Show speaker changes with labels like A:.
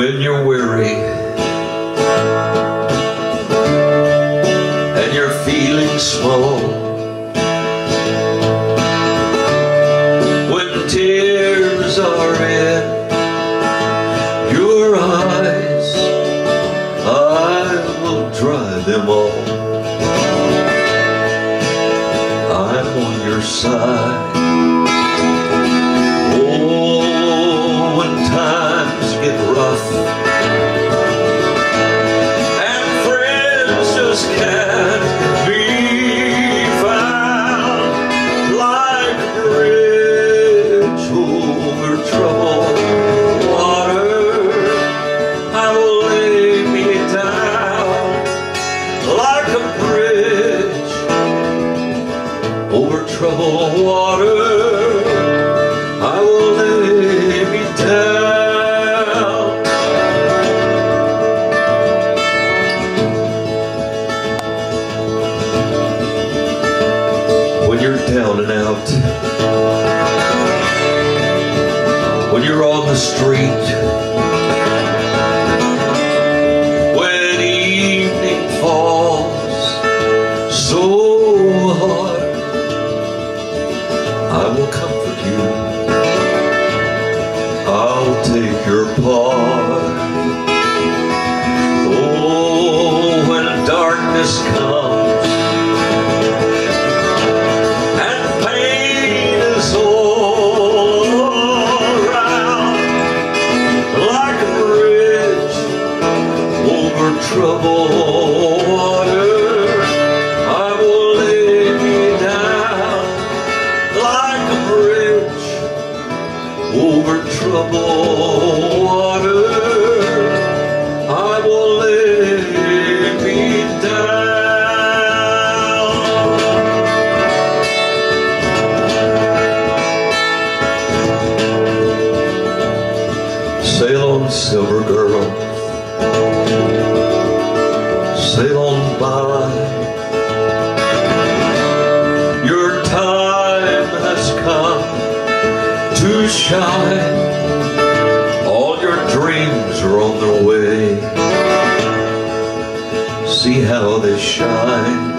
A: when you're weary and you're feeling small. When tears are in your eyes, I will dry them all. I'm on your side. Over troubled water. I will lay me down. When you're down and out, when you're on the street, take your part. Oh, when darkness comes and pain is all around, like a bridge over troubled over water. I will lay me down. Sail on, silver girl. Sail on by. Your time has come to shine. See how they shine.